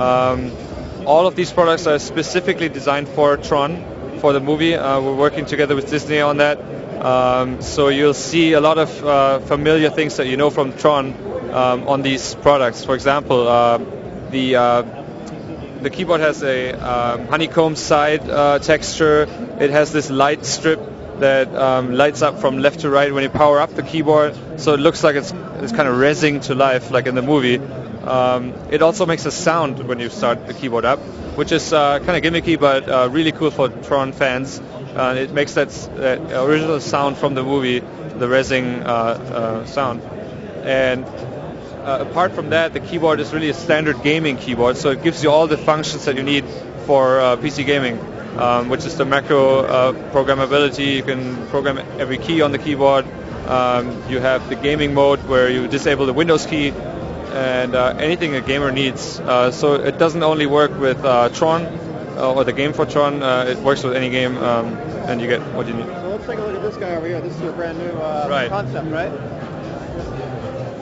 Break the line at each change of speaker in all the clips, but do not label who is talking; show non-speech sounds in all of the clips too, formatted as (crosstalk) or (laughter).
Um, all of these products are specifically designed for Tron, for the movie. Uh, we're working together with Disney on that. Um, so you'll see a lot of uh, familiar things that you know from Tron um, on these products. For example, uh, the uh, the keyboard has a um, honeycomb side uh, texture. It has this light strip that um, lights up from left to right when you power up the keyboard, so it looks like it's, it's kind of rezzing to life, like in the movie. Um, it also makes a sound when you start the keyboard up, which is uh, kind of gimmicky, but uh, really cool for Tron fans. Uh, it makes that, that, original sound from the movie, the rezzing uh, uh, sound. And uh, apart from that, the keyboard is really a standard gaming keyboard, so it gives you all the functions that you need for PC gaming um, which is the macro programmability. You can program every key on the keyboard. Um, you have the gaming mode where you disable the Windows key and uh, anything a gamer needs. Uh, so it doesn't only work with uh, Tron uh, or the game for Tron, uh, it works with any game um, and you get what you need.
So let's take a look at this guy over here. This is your brand new right. concept, right?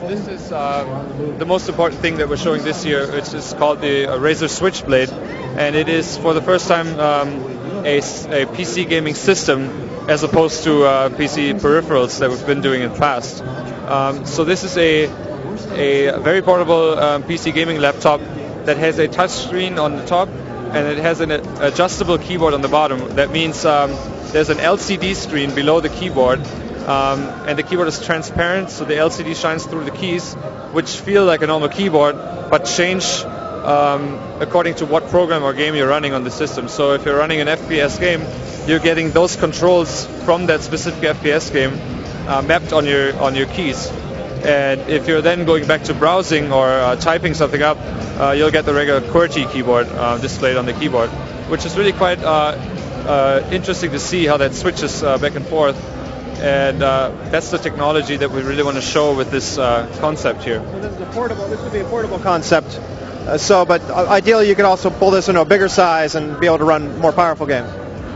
This is the most important thing that we're showing this year. It's, it's called the Razer Switchblade and it is for the first time um, a, a, PC gaming system as opposed to uh, PC peripherals that we've been doing in the past. Um, so this is a, a very portable um, PC gaming laptop that has a touchscreen on the top and it has an adjustable keyboard on the bottom. That means um, there's an LCD screen below the keyboard um, and the keyboard is transparent so the LCD shines through the keys which feel like a normal keyboard but change um, according to what program or game you're running on the system. So if you're running an FPS game, you're getting those controls from that specific FPS game uh, mapped on your on your keys. And if you're then going back to browsing or uh, typing something up, uh, you'll get the regular QWERTY keyboard uh, displayed on the keyboard, which is really quite uh, uh, interesting to see how that switches back and forth. And that's the technology that we really want to show with this concept here.
So this is a portable. This would be a portable concept uh, so, but uh, ideally, you could also pull this into a bigger size and be able to run more powerful games.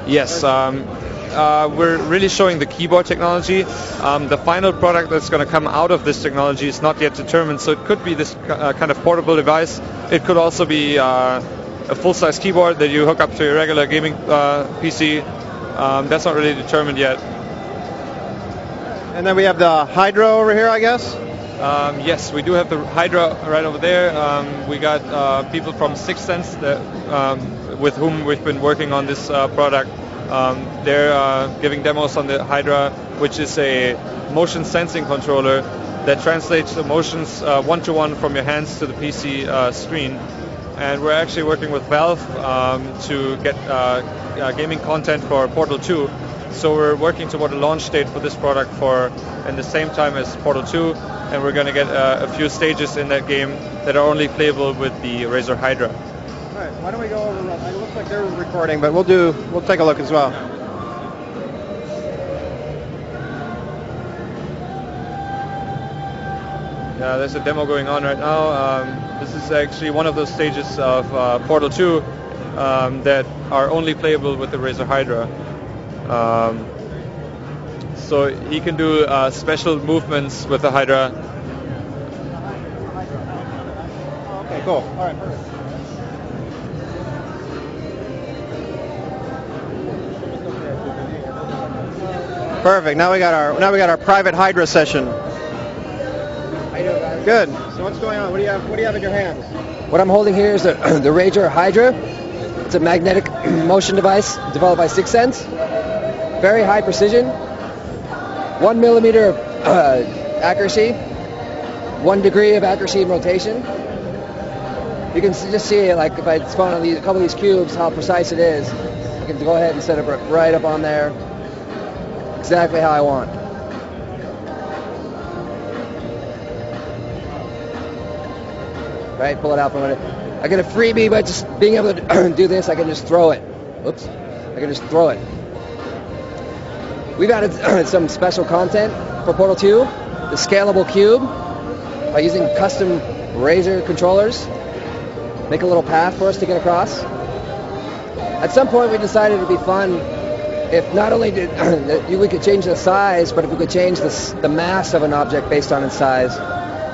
Yes. Um, uh, we're really showing the keyboard technology. Um, the final product that's going to come out of this technology is not yet determined, so it could be this uh, kind of portable device. It could also be uh, a full-size keyboard that you hook up to your regular gaming uh, PC. Um, that's not really determined yet.
And then we have the Hydra over here, I guess.
Um, yes, we do have the Hydra right over there. Um, we got uh, people from Sixense that, um, with whom we've been working on this uh, product. Um, they're uh, giving demos on the Hydra, which is a motion sensing controller that translates the motions uh, one-to-one from your hands to the PC uh, screen. And we're actually working with Valve um, to get uh, gaming content for Portal 2 so we're working toward a launch date for this product for in the same time as Portal 2, and we're going to get uh, a few stages in that game that are only playable with the Razer Hydra.
All right, why don't we go over? It looks like they're recording, but we'll do. We'll take a look as well.
Yeah, there's a demo going on right now. Um, this is actually one of those stages of uh, Portal 2 um, that are only playable with the Razer Hydra. Um, so he can do uh, special movements with the Hydra.
Okay, cool. All right, perfect. Perfect. Now we got our now we got our private Hydra session. Good. So what's going on? What do you have? What do you have in your hands?
What I'm holding here is the (clears throat) the Razer Hydra. It's a magnetic (clears throat) motion device developed by Sixense very high precision, one millimeter of uh, accuracy, one degree of accuracy in rotation. You can just see, like, if I spawn on these, a couple of these cubes, how precise it is. I can go ahead and set it right up on there, exactly how I want. Right, pull it out from it. I get a freebie by just being able to (clears throat) do this. I can just throw it. Oops. I can just throw it. We've added (clears throat) some special content for Portal 2, the scalable cube, by using custom Razer controllers. Make a little path for us to get across. At some point, we decided it'd be fun if not only did (clears throat) we could change the size, but if we could change the, the mass of an object based on its size.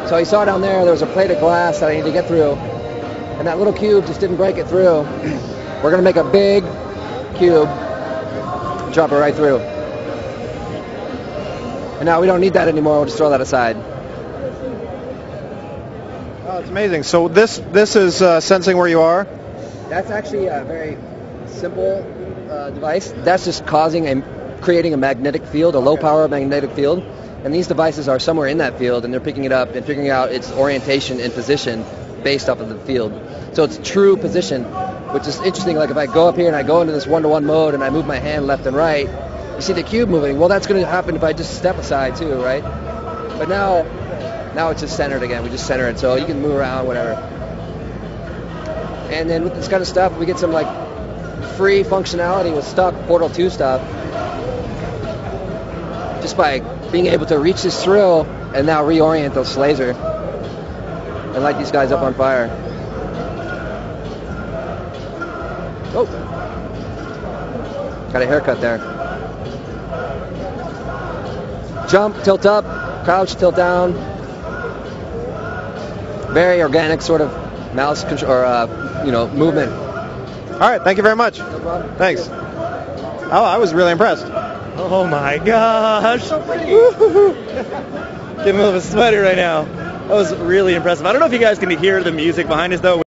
So you saw down there, there was a plate of glass that I need to get through. and that little cube just didn't break it through. (clears throat) We're going to make a big cube, drop it right through. And now we don't need that anymore. We'll just throw that aside.
Oh, it's amazing. So this this is uh, sensing where you are.
That's actually a very simple uh, device. That's just causing a creating a magnetic field, a low power magnetic field. And these devices are somewhere in that field, and they're picking it up and figuring out its orientation and position based off of the field. So it's true position, which is interesting. Like if I go up here and I go into this one-to-one mode and I move my hand left and right, you see the cube moving. Well, that's going to happen if I just step aside too, right? But now, now it's just centered again. We just center it, so you can move around, whatever. And then with this kind of stuff, we get some like free functionality with stock Portal 2 stuff. Just by being able to reach this through and now reorient those laser and light these guys up on fire. Oh, got a haircut there. Jump, tilt up, crouch, tilt down. Very organic sort of mouse control or uh, you know movement.
All right. Thank you very much.
No.
Thanks. Oh, I was really impressed.
Oh my gosh. So pretty. Getting (laughs) a little bit sweaty right now. That was really impressive. I don't know if you guys can hear the music behind us though.